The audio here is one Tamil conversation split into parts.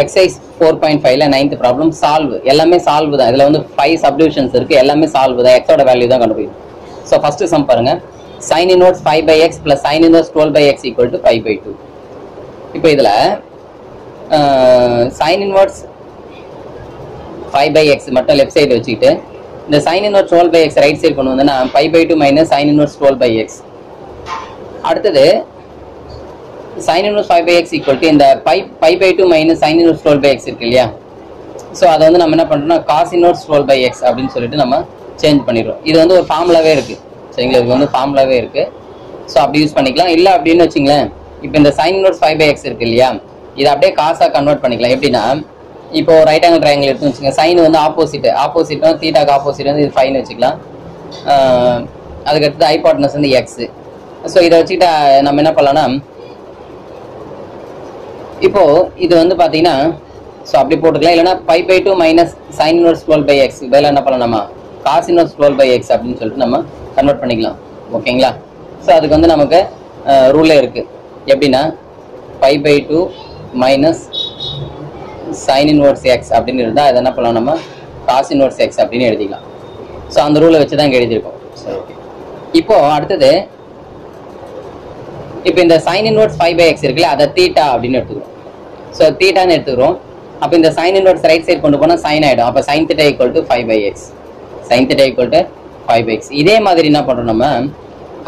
எக்ஸைஸ் ஃபோர் பாயிண்ட் ஃபைவ்ல நைன்த் ப்ராப்ளம் சால்வ் எல்லாமே சால்வ் தான். இதில் வந்து ஃபைவ் சப்டிவிஷன்ஸ் இருக்குது எல்லாமே சால்வ் தான். எக்ஸோட வேல்யூ தான் கண்டுபிடிக்கும் ஸோ ஃபஸ்ட்டு சம் பாருங்கள் sine inverse five by x plus sine inverse twelve by x equal to five by two இப்போ இதில் sine inverse five by x மட்டும் லெஃப்ட் சைடு வச்சுக்கிட்டு இந்த sine inverse twelve by x right side கொண்டு வந்தேன்னா five by two minus sine inverse twelve by x அடுத்தது sine inverse five by x equal to இந்த five five by two minus sine inverse twelve by x இருக்கு இல்லையா? ஸோ அதை வந்து நம்ம என்ன பண்ணுறோம்னா cos inverse twelve by x அப்படின்னு சொல்லிட்டு நம்ம சேஞ்ச் பண்ணிடுறோம். இது வந்து ஒரு ஃபார்முலாவே இருக்குது சரிங்களா? இது வந்து ஃபார்முலாவே இருக்குது ஸோ அப்படி யூஸ் பண்ணிக்கலாம். இல்லை அப்படின்னு வச்சுங்களேன் இப்போ இந்த sine inverse five by x இருக்கு இல்லையா? இதை அப்படியே காசாக கன்வெர்ட் பண்ணிக்கலாம். எப்படின்னா இப்போ ரைட் ஆங்கிள் ட்ரையாங்கிள் எடுத்து வச்சுங்க. சைன் வந்து ஆப்போசிட் ஆப்போசிட் தீட்டாக்கு ஆப்போசிட் வந்து இது ஃபைன் வச்சுக்கலாம். அதுக்கடுத்தது அதுக்கு ஐபாட்னஸ் வந்து எக்ஸு ஸோ இதை வச்சுக்கிட்டு நம்ம என்ன பண்ணலாம்னா இப்போ இது வந்து பாத்தீங்கன்னா ஸோ அப்படி போட்டுக்கலாம். இல்லைன்னா pi by two minus sine inverse twelve by x பதிலாக என்ன பண்ணலாம் நம்ம? காசு இன்வர்ஸ் டுவெல் பை எக்ஸ் அப்படின்னு சொல்லிட்டு நம்ம கன்வெர்ட் பண்ணிக்கலாம். ஓகேங்களா? ஸோ அதுக்கு வந்து நமக்கு ரூலே இருக்கு. எப்படின்னா pi by two minus sine inverse x அப்படின்னு இருந்தால் அதை என்ன பண்ணலாம் நம்ம? காசு இன்வர்ஸ் எக்ஸ் அப்படின்னு எழுதிக்கலாம். ஸோ அந்த ரூலை வச்சு தான் இங்கே எழுதியிருக்கோம். சரி ஓகே இப்போ அடுத்தது இப்போ இந்த sine inverse five by x இருக்குல்ல அதை தீட்டா அப்படின்னு எடுத்துக்கிறோம். ஸோ தீட்டான்னு எடுத்துக்கிறோம். அப்போ இந்த சைன் இன்வர்ஸ் ரைட் சைடு கொண்டு போனால் சைன் ஆகிடும் அப்போ sine theta equal to five by x sine theta equal to five by x இதே மாதிரி என்ன பண்ணுறோம் நம்ம?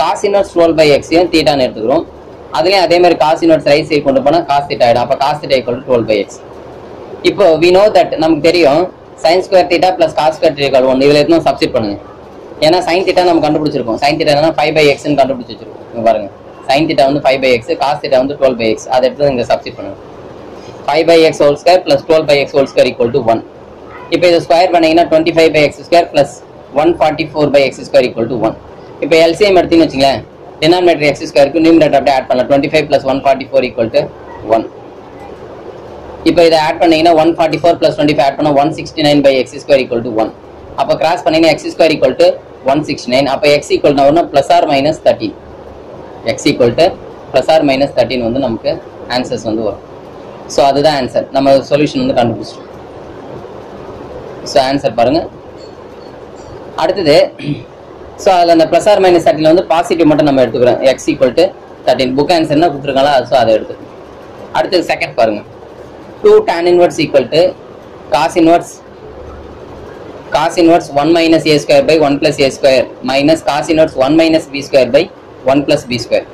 காஸ் இன்வர்ஸ் டுவெல் பை எக்ஸையும் தீட்டான்னு எடுத்துக்கிறோம். அதுலேயும் அதே மாதிரி காஸ் இன்வர்ஸ் ரைட் சைடு கொண்டு போனால் காஸ் தீட்டா ஆகிடும் அப்போ cos theta equal to twelve by x இப்போ வி நோ தட் நமக்கு தெரியும். Sine square theta plus cos square theta one இதில் எதுவும் சப்ஸ்டிட் பண்ணுங்க. ஏன்னா சைன் தீட்டா நம்ம கண்டுபிடிச்சிருக்கோம். சைன் தீட்டா என்ன ஃபைவ் பை எக்ஸ்னு கண்டுபிடிச்சி வச்சிருக்கோம் பாருங்க. சைன் தீட்டா வந்து five by x cos theta வந்து டுவெல் பை எக்ஸ் அதை எடுத்து இங்கே சப்ஸ்டிட் பண்ணுங்க. Five by x whole square plus twelve by x whole square equal to one இப்போ இதை ஸ்கொயர் பண்ணீங்கன்னா twenty five by x square plus one forty four by x square equal to one இப்போ எல்சிஎம் எடுத்தீங்கன்னு வச்சுங்களேன் டினாமினேட்டர் எக்ஸ் ஸ்கொயருக்கு நியூமினேட்டர் அப்படியே ஆட் பண்ணலாம். Twenty five plus one forty four equal to one இப்போ இதை ஆட் பண்ணீங்கன்னா one forty four plus twenty five add பண்ணால் one sixty nine by x square equal to one அப்போ கிராஸ் பண்ணீங்கன்னா x square equal to one sixty nine அப்போ எக்ஸ் ஈக்குவல் ஒன்று plus or minus thirteen x equal to plus or minus thirteen வந்து நமக்கு ஆன்சர்ஸ் வந்து வரும். ஸோ அதுதான் ஆன்சர் நம்ம சொல்யூஷன் வந்து கண்டுபிடிச்சிட்டோம். ஸோ ஆன்சர் பாருங்கள் அடுத்தது ஸோ அதில் அந்த ப்ளஸ் ஆர் மைனஸ் தேர்ட்டின் வந்து பாசிட்டிவ் மட்டும் நம்ம எடுத்துக்கிறோம். X equal to thirteen book answer என்ன கொடுத்துருக்காங்களா? ஸோ அதை எடுத்துக்கணும் அடுத்தது செகண்ட் பாருங்கள் two tan inverse x equal to cos inverse cos inverse 1 minus a square by 1 plus a square minus cos inverse 1 minus b square by 1 plus b square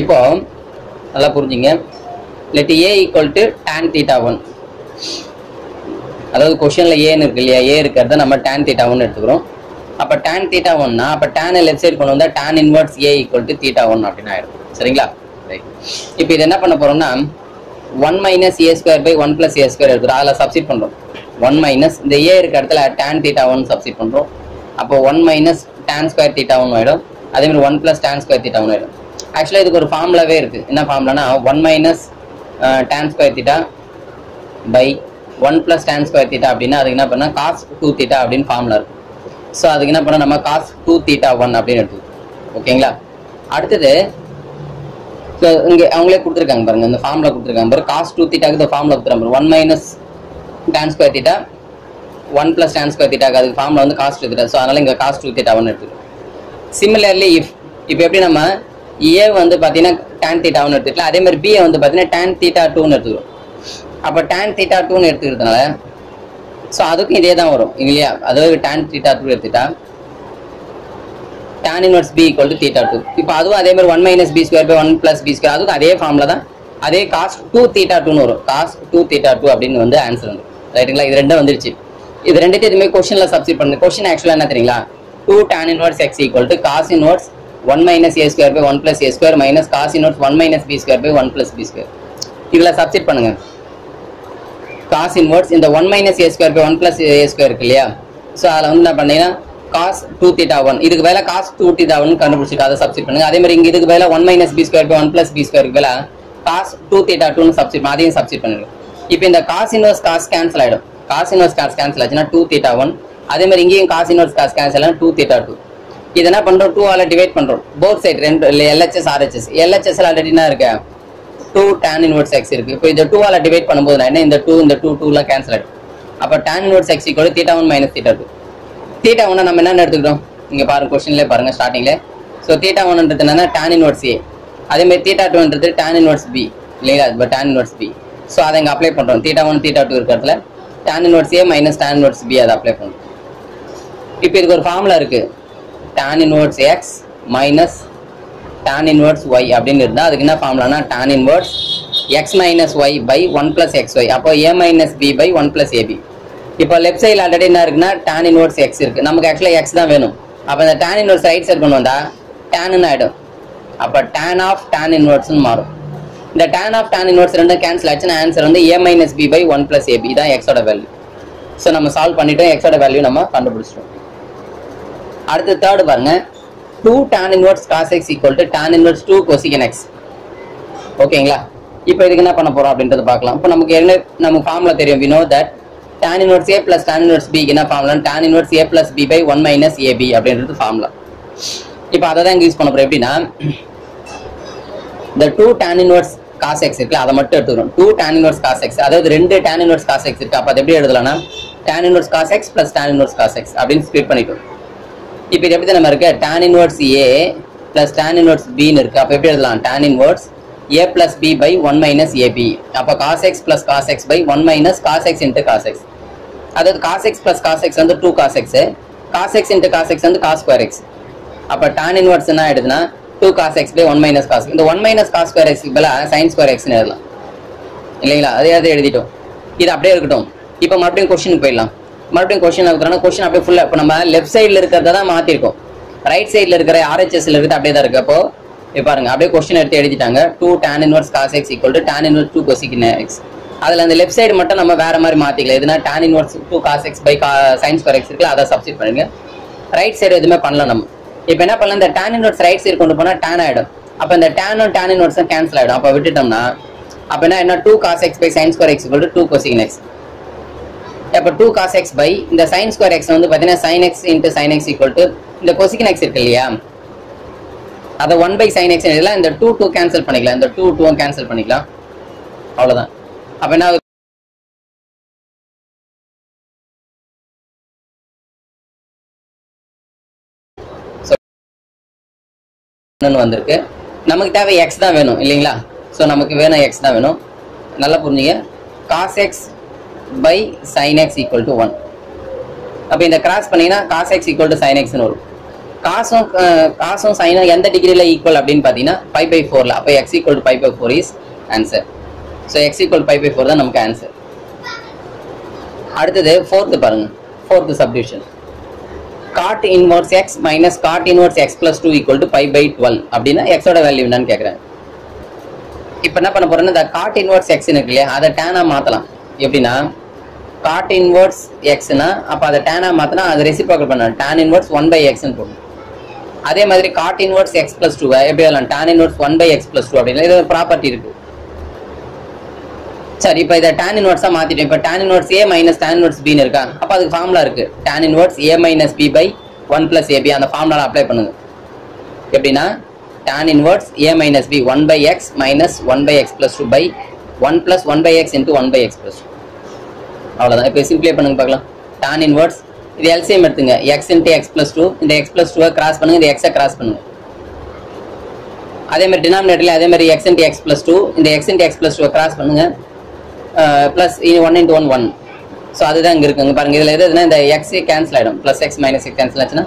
இப்போ நல்லா புரிஞ்சுங்க. Let a equal to tan theta 1 அதாவது கொஷனில் ஏன்னு இருக்கு இல்லையா? ஏ இருக்கிறத நம்ம டேன் தீட்டா ஒன் எடுத்துக்கிறோம். அப்போ டேன் தீட்டா ஒன்னா அப்போ டேனை லெஃப்ட் சைடு கொண்டு வந்தால் tan inverse A equal to theta one அப்படின்னு ஆயிடும் சரிங்களா? ரைட் இப்போ இது என்ன பண்ண போகிறோம்னா one minus A square by one plus A square எடுக்கிறோம் அதில் சப்ஸ்டிட் பண்ணுறோம் ஒன் மைனஸ் இந்த ஏ இருக்க இடத்துல டேன் தீட்டா ஒன் சப்ஸ்டிட் பண்ணுறோம் அப்போ one minus tan square theta one ஆகிடும் அதேமாதிரி one plus tan square theta one ஆகிடும் ஆக்சுவலாக இதுக்கு ஒரு ஃபார்முலாவே இருக்குது என்ன ஃபார்முலானா one minus tan square theta by one plus tan square theta அப்படின்னா அதுக்கு என்ன பண்ணால் காஸ் டூ தீட்டா அப்படின்னு ஃபார்முலா இருக்கும். ஸோ அதுக்கு என்ன பண்ணால் நம்ம காஸ் டூ தீட்டா ஒன் அப்படின்னு எடுத்துக்கோம் ஓகேங்களா? அடுத்தது ஸோ இங்கே அவங்களே கொடுத்துருக்காங்க பாருங்க இந்த ஃபார்மில் கொடுத்துருக்காங்க பாருங்க காஸ் டூ தீட்டாக்கு இந்த ஃபார்மில் கொடுத்துருக்காங்க one minus tan square theta one plus tan square தீட்டாக்கு அதுக்கு ஃபார்மில் வந்து காஸ்ட் டூ தீட்டா ஸோ அதனால் இங்கே காஸ்ட் டூ தீட்டா ஒன் எடுத்துக்கிறோம் சிமிலர்லி இஃப் இப்போ எப்படி நம்ம ஏ வந்து பார்த்தீங்கன்னா டேன் தீட்டா எடுத்துக்கலாம் அதே மாதிரி பிஏ வந்து பார்த்தீங்கன்னா டேன் தீட்டா டூன்னு எடுத்துக்கிறோம். அப்போ டேன் தீட்டா டூன்னு எடுத்துக்கிறதுனால ஸோ அதுக்கும் இதே தான் வரும் இல்லையா? அதாவது டேன் தீட்டா டூ எடுத்துட்டா tan inverse b equal to theta 2 இப்போ அதுவும் அதே மாதிரி 1 minus b square by 1 plus B square அதுவும் அதே ஃபார்ம்ல தான் அதே காஸ்ட் டூ தீட்டா டூன்னு வரும். காஸ்ட் டூ தீட்டா டூ அப்படின்னு வந்து ஆன்சர் வந்து ரைட்டுங்களா இது ரெண்டும் வந்துருச்சு. இது ரெண்டுத்தையும் இதுமே கொஸ்டின்ல சப்ஸ்டிட் பண்ணுது கொஸ்டின் ஆக்சுவலா என்ன தெரியுங்களா? 2 tan inverse X equal to cos inverse 1 minus a square by 1 plus a square minus cos inverse 1 minus b square by 1 plus b square. இதுல சப்ஸ்டிட் பண்ணுங்க. Cos inverse இந்த 1 minus a square by 1 plus a square இருக்கு இல்லையா? ஸோ அதில் வந்து என்ன பண்ணீங்கன்னா காஸ் டூ தீட்டா ஒன் இதுக்கு வேலை காஸ் டூ தீட்டா ஒன் கண்டுபிடிச்சிட்டு அதை சப்ஸ்டிட் பண்ணுங்க. அதே மாதிரி இங்கே இதுக்கு வேலை one minus B square by one plus B ஸ்கொயருக்கு வேலை காஸ் டூ தீட்டா டூன்னு சப்ஸ்டிட் அதையும் சப்ஸ்டிட் பண்ணுங்க. இப்போ இந்த காஸ் இன்வர்ஸ் காஸ் கேன்சல் ஆகிடும் காஸ் இன்வர்ஸ் காஸ் கேன்சல் ஆச்சுன்னா டூ தீட்டா ஒன் அதே மாதிரி இங்கேயும் காஸ் இன்வர்ஸ் காஸ் கேன்சல் ஆனா டூ தீட்டா டூ இது என்ன பண்ணுறோம் டூ ஆல டிவைட் பண்ணுறோம் போத் சைடு ரெண்டு எல்ஹெச்எஸ் ஆர்ஹெச்எஸ் எல்ஹெச்எஸ்ல ஆல்ரெடி என்ன இருக்கு? டூ டேன் இன்வெர்ட்ஸ் எக்ஸ் இருக்கு. இப்போ இந்த ஆல டிவைட் பண்ணும்போது நான் என்ன இந்த டூ இந்த டூ டூலாம் கேன்சல் ஆகிடும் அப்போ tan inverse X equal theta one minus theta two theta ஒன்று நம்ம என்னென்ன எடுத்துக்கிட்டோம்? இங்கே பாருங்க கொஸ்டின்லேயே பாருங்க ஸ்டார்டிங்ல ஸோ தீட்டா ஒன்ன்றது என்னன்னா டேன் இன்வெர்ட்ஸ் ஏ அதேமாதிரி தீட்டா டூன்றது டேன் இன்வெர்ட்ஸ் பி இல்லைங்களா? இப்போ டேன் இன்வெர்ட்ஸ் பி ஸோ அதை இங்கே அப்ளை பண்ணுறோம் தீட்டா ஒன் தீட்டா டூ இருக்கிறதுல tan inverse A minus tan inverse B அதை அப்ளை பண்ணுறோம் இப்போ இதுக்கு ஒரு ஃபார்முலா இருக்குது tan inverse X minus tan inverse Y அப்படின்னு இருந்தால் அதுக்கு என்ன ஃபார்முலானா tan inverse X minus Y by one plus X Y அப்போ A minus B by one plus AB இப்போ லெஃப்ட் சைடில் ஆல்ரெடி என்ன இருக்குன்னா tan இன்வர்ஸ் எக்ஸ் இருக்குது நமக்கு ஆக்சுவலாக எக்ஸ் தான் வேணும். அப்போ இந்த tan இன்வர்ஸ் ரைட் சைடு கொண்டு வந்தா டேன்னு ஆகிடும் அப்போ டேன் ஆஃப் tan இன்வர்ஸ்னு மாறும். இந்த டேன் ஆஃப் tan இன்வர்ஸ் ரெண்டும் கேன்சல் ஆச்சுன்னா ஆன்சர் வந்து A minus B by one plus AB தான் எக்ஸோட வேல்யூ ஸோ நம்ம சால்வ் பண்ணிட்டோம் எக்ஸோட வேல்யூ நம்ம கண்டுபிடிச்சிட்டோம். அடுத்து தேர்டு பாருங்க two tan inverse cos X equal to tan inverse two cosecant X ஓகேங்களா இப்போ இதுக்கு என்ன பண்ண போறோம் அப்படின்றத பார்க்கலாம் இப்போ நமக்கு என்ன நமக்கு ஃபார்முலா தெரியும் we know that tan inverse A plus tan inverse B என்ன formula tan inverse A plus B by one minus AB அப்படின்றது ஃபார்முலா இப்போ அதை தான் யூஸ் பண்ண போகிறோம் எப்படின்னா இந்த two tan inverse cos X இருக்குல்ல அதை மட்டும் எடுத்துக்கிறோம் two tan inverse cos X அதாவது ரெண்டு டேன் இன்வெர்ஸ் காஸ் எக்ஸ் இருக்கு அப்போ அது எப்படி எழுதலாம்னா tan inverse cos X plus tan inverse cos X அப்படின்னு ஸ்பீட் பண்ணிட்டோம் இப்போ இது எப்படி நம்ம இருக்கு? Tan inverse A plus tan inverse பின்னு இருக்கு. அப்போ எப்படி எழுதலாம்? Tan inverse A plus B by one minus AB அப்போ cos X plus cos X by one minus cos X into cos X அதாவது cos X plus cos X வந்து two cos X cos X into cos X வந்து காஸ் ஸ்கொயர் எக்ஸ் அப்போ டேன் இன்வர்ஸ் என்ன ஆயிடுதுன்னா two cos X by one minus cos இந்த ஒன் மைனஸ் காஸ் ஸ்கொயர் எக்ஸ்க்கு பதிலாக சைன் ஸ்கொயர் எக்ஸ்னு எழுதலாம். இல்லைங்களா? அதே அதை எழுதிட்டோம். இது அப்படியே இருக்கட்டும். இப்போ மறுபடியும் கொஸ்டினுக்கு போயிடலாம். மறுபடியும் கொஸ்டின் கொடுத்துறாங்க கொஸ்டின் அப்படியே ஃபுல்லாக இப்போ நம்ம லெஃப்ட் சைடில் இருக்கிறத தான் மாற்றிருக்கோம் ரைட் சைடில் இருக்கிற ஆர்ஹெச்எஸ்ல இருக்கிறது அப்படியே தான் இருக்கு. அப்போ இப்போ பாருங்க அப்படியே கொஸ்டின் எடுத்து எழுதிட்டாங்க. Two tan inverse cos X equal to tan inverse two cosecant X அதில் அந்த லெஃப்ட் சைடு மட்டும் நம்ம வேற மாதிரி மாற்றிக்கலாம் எதுனா tan inverse two cos X by கா சயின்ஸ் ஸ்கொயர் எக்ஸ் இருக்குல்ல அதை சப்ஸ்டிட் பண்ணுங்க ரைட் சைடு எதுவுமே பண்ணலாம் நம்ம. இப்போ என்ன பண்ணலாம்? இந்த டேன் இன்வர்ஸ் ரைட் சைடு கொண்டு போனால் டேன் ஆகிடும் அப்போ இந்த டேனும் டேன் இன்வர்ஸும் கேன்சல் ஆகிடும் அப்போ விட்டுட்டோம்னா அப்போ என்ன என்ன two cos X by sine square X equal to two cosecant X இப்போ டூ காஸ் எக்ஸ் பை இந்த சைன் ஸ்கொயர் எக்ஸ் வந்து பார்த்தீங்கன்னா sine X into sine X equal to இந்த கொசிக்கின் எக்ஸ் இருக்கு இல்லையா? அதை ஒன் பை சைன் எக்ஸ் எழுதலாம். இந்த டூ டூ கேன்சல் பண்ணிக்கலாம். இந்த டூ டூவும் கேன்சல் பண்ணிக்கலாம். அவ்வளோதான் அப்போ என்ன வந்திருக்கு. நமக்கு தேவை எக்ஸ் தான் வேணும் இல்லைங்களா? ஸோ நமக்கு வேணும் எக்ஸ் தான் வேணும். நல்லா புரிஞ்சுங்க. Cos X by sine X equal to one அப்போ இந்த கிராஸ் பண்ணீங்கன்னா cos X equal to sine எக்ஸ்னு வரும். காசும் காசும் சைனும் எந்த டிகிரியில் ஈக்குவல் அப்படின்னு பார்த்தீங்கன்னா ஃபைவ் பை ஃபோரில் அப்போ X equal to five by four is answer so X equal five by four தான் நமக்கு ஆன்சர் அடுத்தது ஃபோர்த்து பாருங்க. Fourth subdivision cot inverse X minus cot inverse X plus two equal to five by twelve அப்படின்னா எக்ஸோட வேல்யூ என்னன்னு கேட்குறேன் இப்போ என்ன பண்ண போகிறேன்னா இந்த காட் இன்வர்ஸ் எக்ஸ் இருக்கு இல்லையா அதை டேனாக மாற்றலாம் எப்படின்னா காட் இன்வர்ஸ் எக்ஸ்னா அப்போ அதை டேனாக மாற்றினா அது ரெசிப்ரோக்கல் பண்ணலாம். டேன் இன்வர்ஸ் ஒன் பை எக்ஸ்னு போடணும். அதே மாதிரி cot inverse X plus two எப்படி வரலாம்? Tan inverse one by X plus two அப்படின்னு இது ப்ராப்பர்ட்டி இருக்குது சரி இப்போ இதை டேன் இன்வர்ஸாக மாற்றிட்டோம் இப்போ tan inverse A minus tan inverse பின்னு இருக்கா? அப்போ அதுக்கு ஃபார்முலா இருக்குது tan inverse A minus B by one plus AB அந்த ஃபார்முலாவில் அப்ளை பண்ணுங்க. எப்படின்னா tan inverse A minus B one by X minus one by X plus two by one plus one by X into one by X plus two அவ்வளோதான் இப்போ சிம்பிளே பண்ணுங்க பார்க்கலாம். டான் இன்வர்ஸ் இது எல்சிஎம் எடுத்துங்க. X into X plus two இந்த எக்ஸ் ப்ளஸ் டூவை கிராஸ் பண்ணுங்க. இந்த எக்ஸை கிராஸ் பண்ணுங்க. அதே மாதிரி டினாமினேட்டர்ல அதே மாதிரி X into X plus two இந்த எக்ஸ் இன்ட்டு எக்ஸ் ப்ளஸ் டூவை கிராஸ் பண்ணுங்க. Plus one into one one so அதுதான் இங்கே இருக்குங்க. பாருங்க இதில் எது எதுனா இந்த எக்ஸ் கேன்சல் ஆகிடும் plus X minus X cancel ஆச்சுன்னா.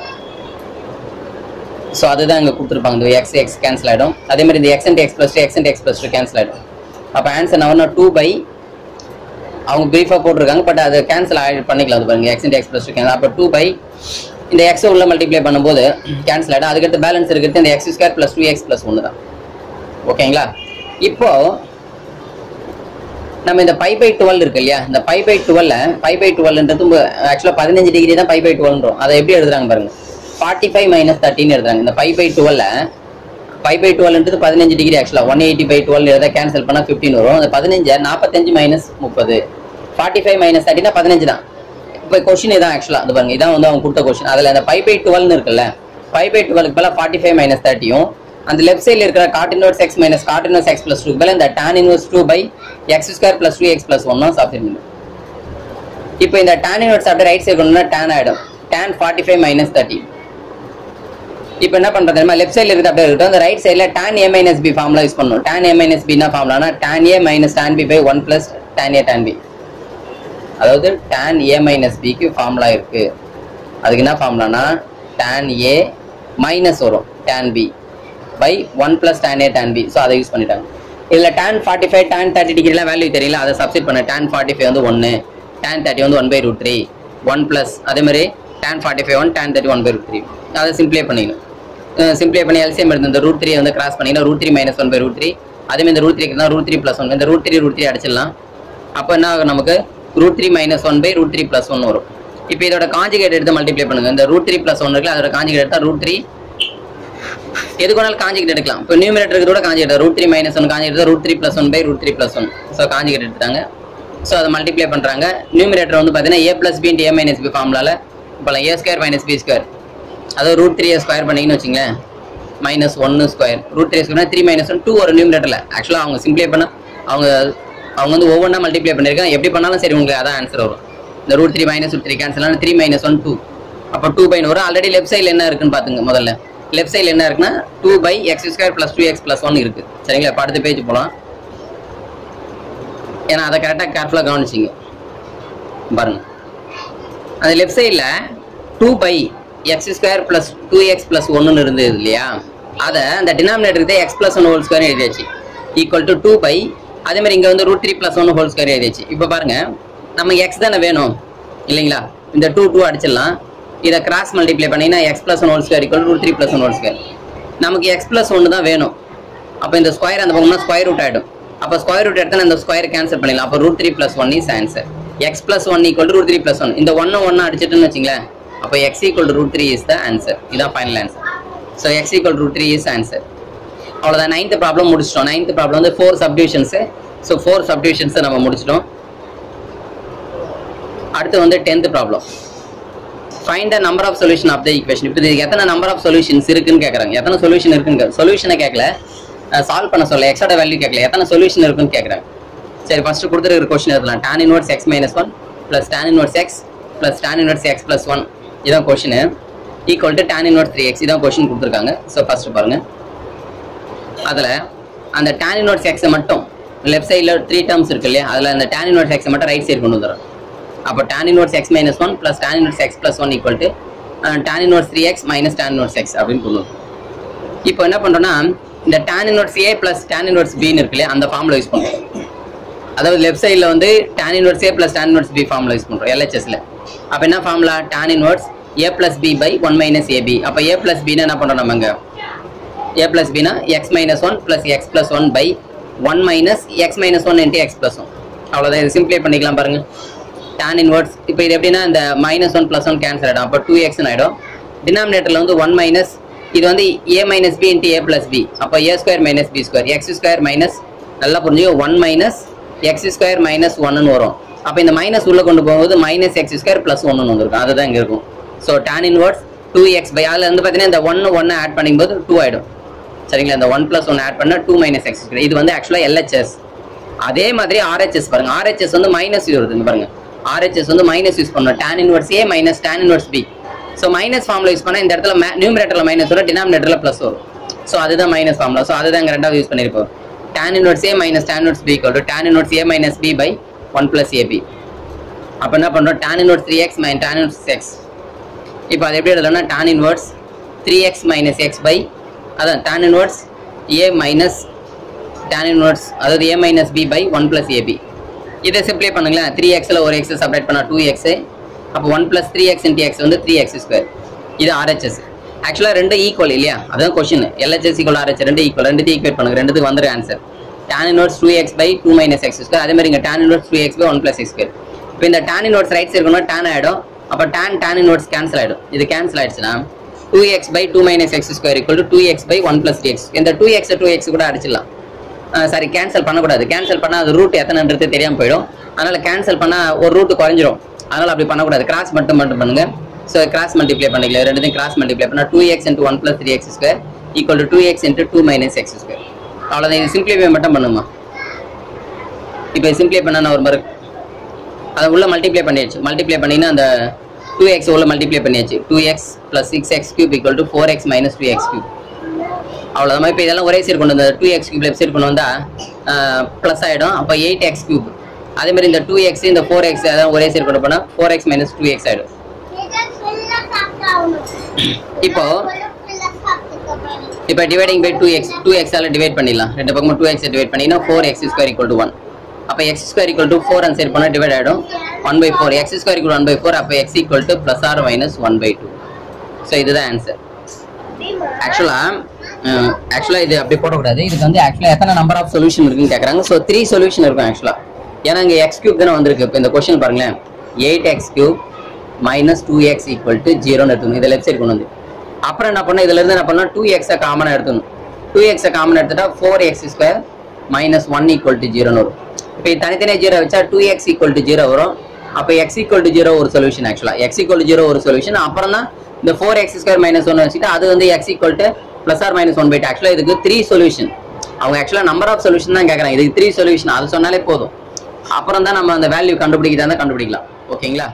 ஸோ அதுதான் இங்கே கொடுத்துருப்பாங்க. இந்த எக்ஸ் எக்ஸ் கேன்சல் ஆகிடும் அதே மாதிரி இந்த X into X plus two X into X plus two cancel ஆகிடும் அப்போ ஆன்சர் நான் டூ பை அவங்க பிரீஃபாக போட்டிருக்காங்க பட் அதை கேன்சல் ஆகி பண்ணிக்கலாம் அது பாருங்க X into X plus cancel அப்போ டூ பை இந்த எக்ஸ் உள்ள மல்டிப்ளை பண்ணும்போது கேன்சல் ஆகிடும் அதுக்கடுத்து பேலன்ஸ் இருக்கிறது இந்த X square plus two X plus ஒன்று தான். ஓகேங்களா இப்போ நம்ம இந்த பை பை டுவெல் இருக்கு இல்லையா? இந்த பை பை டுவெல்ல பை பை டுவெல்ன்றது ஆக்சுவலாக பதினஞ்சு டிகிரி தான் பை பை டுவெல்ன்றோம் அதை எப்படி எழுதுறாங்க பாருங்க? ஃபார்ட்டி ஃபைவ் மைனஸ் தேர்ட்டின்னு எழுதுறாங்க. இந்த பை பை டுவெல்ல ஃபைவ் பை டுவெல்ன்றது பதினஞ்சு டிகிரி ஆக்சுவலாக ஒன் எயிட்டி பை டுவெல் எழுத கேன்சல் பண்ணால் ஃபிஃப்டின் வரும். அந்த பதினஞ்சு நாற்பத்தஞ்சு மைனஸ் முப்பது. ஃபார்ட்டி ஃபைவ் மைனஸ் தேர்ட்டினா பதினஞ்சு தான். இப்போ கொஷின் இதான் ஆக்சுவலாக அது பாருங்க இதான் வந்து அவங்க கொடுத்த கொஷின் அதில் அந்த ஃபைவ் பை டுவெல்னு இருக்குல்ல ஃபைவ் பை டுவெல்க்கு மேலே ஃபார்ட்டி ஃபைவ் மைனஸ் தேர்ட்டியும் அந்த லெஃப்ட் சைடில் இருக்கிற cot inverse X minus cot inverse X plus two மேலே இந்த tan inverse two by X square plus two X plus ஒன்னும் சாப்பிட்டு இப்போ இந்த டேன் இன்வர்ஸ் அப்படியே ரைட் சைடு கொண்டு டேன் ஆகிடும் tan forty five minus thirty இப்போ என்ன பண்றது தெரியுமா? லெஃப்ட் சைடில் இருக்கிறது அப்படியே இருக்கட்டும். அந்த ரைட் சைடில் tan A minus B formula use பண்ணணும். டேன் ஏ மைனஸ் பி என்ன ஃபார்முலானா tan minus tan B by one plus tan A tan B அதாவது டேன் ஏ மைனஸ் பிக்கு ஃபார்முலா இருக்கு. அதுக்கு என்ன ஃபார்முலானா டேன் ஏ மைனஸ் வரும். Tan B by one plus tan A tan B so அதை யூஸ் பண்ணிட்டாங்க. இதில் tan forty five tan thirty டிகிரிலாம் value தெரியல. அதை சப்ஸ்டிட் பண்ண. டேன் ஃபார்ட்டி ஃபைவ் வந்து ஒன்று டேன் தேர்ட்டி வந்து one by root three one plus அதே மாதிரி tan forty five one ten thirty one by root three அதை சிம்பிளே பண்ணிக்கணும் சிம்ப்ளை பண்ணி எல்சிஎம் எடுத்து இந்த ரூட் த்ரீ வந்து கிராஸ் பண்ணிங்கன்னா root three minus one by root three அதேமாதிரி இந்த ரூட் த்ரீக்கு தான் ரூட் த்ரீ ப்ளஸ் ஒன் இந்த ரூட் த்ரீ ரூட் த்ரீ அடிச்சிடலாம் அப்போ என்ன ஆகும் நமக்கு root three minus one by root three plus one வரும் இப்போ இதோட காஞ்சிகேட் எடுத்து மல்டிப்ளை பண்ணுங்க இந்த ரூட் த்ரீ ப்ளஸ் ஒன் இருக்குல்ல அதோட காஞ்சிகேட் எடுத்தால் ரூட் த்ரீ எதுக்கு வேணாலும் காஞ்சிகேட் எடுக்கலாம் இப்போ நியூமினேட்டருக்கு கூட conjugate root three minus one conjugate root three plus one by root three plus one so conjugate எடுத்துட்டாங்க ஸோ அதை மல்டிப்ளை பண்ணுறாங்க நியூமினேட்டர் வந்து பார்த்தீங்கன்னா A plus B A minus B ஃபார்முலால இப்போ A square minus B square அதாவது ரூட் த்ரீ ஸ்கொயர் பண்ணிங்கன்னு வச்சுங்களேன். மைனஸ் ஒன்று ஸ்கொயர் ரூட் த்ரீ ஸ்கொயர்னா த்ரீ மைனஸ் ஒன் டூ ஒரு நியூமிரேட்டரில் ஆக்சுவலாக அவங்க சிம்ப்ளை பண்ண அவங்க அவங்க வந்து ஒவ்வொன்றா மல்டிப்ளை பண்ணியிருக்காங்க. எப்படி பண்ணாலும் சரி உங்களுக்கு அதான் ஆன்சர் வரும். இந்த root three minus root three cancel ஆனால் த்ரீ மைனஸ் ஒன் டூ அப்போ டூ பை வரும் ஆல்ரெடி லெஃப்ட் சைடில் என்ன இருக்குன்னு பார்த்துங்க முதல்ல. லெஃப்ட் சைடில் என்ன இருக்குன்னா two by X square plus two X plus one இருக்குது சரிங்களா? இப்போ அடுத்த பேஜ் போகலாம் ஏன்னா அதை கரெக்டாக கேர்ஃபுல்லாக கவனிச்சிங்க. பாருங்கள் அந்த லெஃப்ட் சைடில் two by X square plus two X plus ஒன்றுன்னு இருந்தது இல்லையா? அதை அந்த டினாமினேட்டருக்கு X plus one whole square எழுதியாச்சு. ஈக்குவல் டு டூ பை அதேமாதிரி இங்கே வந்து root three plus one whole square எழுதியாச்சு. இப்போ பாருங்கள் நம்ம எக்ஸ் தானே வேணும் இல்லைங்களா? இந்த டூ டூ அடிச்சிடலாம். இதை கிராஸ் மல்டிப்ளை பண்ணிங்கன்னா x plus one whole square equal root three plus one whole square நமக்கு எக்ஸ் ப்ளஸ் ஒன்று தான் வேணும். அப்போ இந்த ஸ்கொயர் அந்த பக்கம்னா ஸ்கொயர் ரூட் ஆகிடும் அப்போ ஸ்கொயர் ரூட் எடுத்தால் இந்த ஸ்கொயர் கேன்சல் பண்ணிடலாம். அப்போ root three plus one is answer x plus one equal root three plus one இந்த ஒன்று ஒன்று அடிச்சிட்டுன்னு வச்சுங்களேன் அப்போ x equal root three is the answer இதான் final answer so x equal root three is answer அவ்வளோதான் நைன்த் ப்ராப்ளம் முடிச்சிட்டோம். நைன்த் ப்ராப்ளம் வந்து ஃபோர் சப்டிவிஷன்ஸு ஸோ ஃபோர் சப்டிவிஷன்ஸை நம்ம முடிச்சிட்டோம். அடுத்து வந்து tenth problem find the number of solution of the equation இப்போ இதுக்கு எத்தனை நம்பர் ஆஃப் சொல்யூஷன்ஸ் இருக்குன்னு கேட்குறாங்க எத்தனை சொல்யூஷன் இருக்குன்னு சொல்யூஷனை கேட்கல சால்வ் பண்ண சொல்ல எக்ஸோட வேல்யூ கேட்கல எத்தனை சொல்யூஷன் இருக்குன்னு கேட்குறாங்க சரி ஃபஸ்ட்டு கொடுத்துருக்கிற கொஸ்டின் இருக்கலாம் tan inverse x minus one plus tan inverse x plus tan inverse x plus one இதான் question equal to tan inverse three x இதான் கொஷின் கொடுத்துருக்காங்க ஸோ ஃபஸ்ட்டு பாருங்க அதில் அந்த டேன் இன்வர்ஸ் எக்ஸை மட்டும் லெஃப்ட் சைடில் த்ரீ டேர்ம்ஸ் இருக்கு இல்லையா அதில் அந்த டேன் இன்வர்ஸ் எக்ஸை மட்டும் ரைட் சைடு கொண்டு வந்துடும் அப்போ tan inverse x minus one plus tan inverse x plus one equal to tan inverse three x minus tan inverse x அப்படின்னு கொண்டு வரும் இப்போ என்ன பண்ணுறோம்னா இந்த tan inverse A plus tan inverse பின்னு இருக்கு இல்லையா அந்த ஃபார்மில் யூஸ் பண்ணுறோம் அதாவது லெஃப்ட் சைடில் வந்து tan inverse A plus tan inverse B formula use பண்ணுறோம் எல்ஹெச்எஸில் அப்போ என்ன formula tan inverse A plus B by one minus AB அப்போ ஏ ப்ளஸ் பினா என்ன பண்ணுறோம் நம்ம இங்கே? ஏ plus Bina x minus one plus x plus one by one minus x minus one into x plus one அவ்வளோதான் இது சிம்ப்ளை பண்ணிக்கலாம் பாருங்கள் டேன் இன்வர்ஸ் இப்போ இது எப்படின்னா இந்த minus one plus one cancel ஆகிடும் அப்போ டூ எக்ஸ்னு ஆகிடும் டினாமினேட்டரில் வந்து ஒன் மைனஸ் இது வந்து A minus B into A plus B அப்போ A square minus B square x square minus நல்லா புரிஞ்சு one minus x square minus ஒன்னு வரும். அப்போ இந்த மைனஸ் உள்ளே கொண்டு போகும்போது மைனஸ் எக்ஸ் ஸ்கொயர் ப்ளஸ் ஒன்னு இருக்கும். அதுதான் இங்கே இருக்கும். So tan inverse two x by அதில் வந்து பார்த்தீங்கன்னா இந்த ஒன்று ஒன்று ஆட் பண்ணும்போது டூ ஆகிடும் சரிங்களா? இந்த ஒன் ப்ளஸ் ஒன்று ஆட் பண்ணால் டூ மைனஸ் எக்ஸ் இது வந்து ஆக்சுவலாக எல்ஹெச்எஸ் அதே மாதிரி ஆர்ஹெச்எஸ் பாருங்க. ஆர்ஹெச்எஸ் வந்து மைனஸ் வருது. இங்க பாருங்க. ஆர்ஹெச்எஸ் வந்து மைனஸ் யூஸ் பண்ணணும். Tan inverse A minus tan inverse B so minus formula use பண்ணால் இந்த இடத்துல நியூமரேட்டரில் மைனஸ் வரும் டினாமினேட்டரில் ப்ளஸ் வரும். ஸோ அதுதான் மைனஸ் ஃபார்முலா ஸோ அதுதான் இங்கே ரெண்டாவது யூஸ் பண்ணியிருப்போம் tan inverse A minus tan inverse B equal to tan inverse A minus B by one plus AB அப்போ என்ன பண்ணுறோம் tan inverse three x tan inverse x இப்போ அது எப்படி எழுதலாம்னா tan inverse three x minus x by அதான் tan inverse A minus tan inverse அதாவது A minus B by one plus AB இதை சிம்ப்ளை பண்ணுங்களேன். த்ரீ எக்ஸில் ஒரு எக்ஸ் செப்பரேட் பண்ணால் டூ எக்ஸு அப்போ one plus three x into x வந்து த்ரீ எக்ஸ் ஸ்கொயர் இது ஆர்ஹெச்எஸ் ஆக்சுவலாக ரெண்டு ஈக்குவல் இல்லையா? அதுதான் கொஷின் எல்ஹெச்எஸ் ஈக்குவல் ஆர்ஹெச் ரெண்டு ஈக்குவல் ரெண்டு ஈக்குவேட் பண்ணுங்க. ரெண்டுத்துக்கு வந்துரு answer tan inverse two x by two minus x square அதே மாதிரி இங்கே tan inverse two x by one plus x square இப்போ இந்த டேன் இன்வர்ஸ் ரைட் இருக்கணும் டேன் ஆகிடும் அப்போ டேன் டேன் இன்வர்ஸ் கேன்சல் ஆகிடும் இது கேன்சல் ஆயிடுச்சுன்னா two x by two minus x square equal to two x by one plus x இந்த டூ எக்ஸ் டூ எக்ஸ் கூட அடிச்சிடலாம். சாரி கேன்சல் பண்ணக்கூடாது. கேன்சல் பண்ணால் அது ரூட் எத்தனைன்றது தெரியாமல் போயிடும். அதனால் கேன்சல் பண்ணால் ஒரு ரூட் குறைஞ்சிரும். அதனால் அப்படி பண்ணக்கூடாது. கிராஸ் மட்டும் மட்டும் பண்ணுங்கள் ஸோ கிராஸ் மல்டிப்ளை பண்ணிக்கலாம் ரெண்டுத்தையும் கிராஸ் மல்டிப்ளை பண்ணால் two x into one plus three x square equal to two x into two minus x square அவ்வளோதான் இது சிம்பிளிஃபை மட்டும் பண்ணுமா? இப்போ சிம்பிளை பண்ண ஒரு மாதிரி அதை உள்ள மல்டிப்ளை பண்ணியாச்சு. மல்டிப்ளை பண்ணிங்கன்னா அந்த டூ எக்ஸ் உள்ள மல்டிப்ளை பண்ணியாச்சு. Two x plus six x cube equal to four x minus two x cube அவ்வளோதான் இப்போ இதெல்லாம் ஒரே சைடு கொண்டு வந்த two x cube left side கொண்டு வந்தால் ப்ளஸ் ஆகிடும் அப்போ எயிட் எக்ஸ் கியூப் அதேமாதிரி இந்த டூ எக்ஸ் இந்த ஃபோர் எக்ஸ் அதான் ஒரே சைடு கொண்டு போனால் four x minus two x ஆகிடும் இப்போ இப்போ dividing by two x two எக்ஸால் divide பண்ணிடலாம். ரெண்டு பக்கமும் டூ எக்ஸ் டிவைட் பண்ணிங்கன்னா four x square equal to one அப்போ x square equal to four and side போனால் டிவைட் ஆகிடும் one by four x square equal one by four அப்போ x equal to plus or minus one by two so இதுதான் ஆன்சர் ஆக்சுவலாக ஆக்சுவலாக இது அப்படி போடக்கூடாது. இதுக்கு வந்து ஆக்சுவலாக எத்தனை நம்பர் ஆஃப் சொல்யூஷன் இருக்குன்னு கேட்குறாங்க ஸோ த்ரீ சொல்யூஷன் இருக்கும் ஆக்சுவலாக ஏன்னா இங்கே எக்ஸ் கியூப் தானே வந்திருக்கு. இப்போ இந்த கொஸ்டின் பாருங்களேன். Eight x cube minus two x equal to ஜீரோன்னு எடுத்துக்கணும். இதை லெஃப்ட் சைடு கொண்டு வந்து. அப்புறம் என்ன பண்ணோம் இதுல இருந்து என்ன பண்ணணும்? டூ எக்ஸை காமனாக எடுத்துக்கணும். டூ எக்ஸை காமன் எடுத்துட்டா four x square minus one equal to ஜீரோன்னு வரும். இப்போ இது தனித்தனியாக ஜீரோ வச்சா two x equal to zero வரும். அப்போ எக்ஸ் ஈக்குவல் டு ஜீரோ ஒரு சொல்யூஷன் ஆக்சுவலாக எக்ஸ் ஈக்குவல் டு ஜீரோ ஒரு சொல்யூஷன் அப்புறம் தான் இந்த four x square minus one வச்சுட்டு அது வந்து x equal to plus or minus one byte ஆக்சுவலாக இதுக்கு த்ரீ சொல்யூஷன் அவங்க ஆக்சுவலாக நம்பர் ஆஃப் சொல்யூஷன் தான் கேட்குறாங்க இதுக்கு த்ரீ சொல்யூஷன் அது சொன்னாலே போதும். அப்புறம் தான் நம்ம அந்த வேல்யூ கண்டுபிடிக்கிறதா இருந்தா கண்டுபிடிக்கலாம். ஓகேங்களா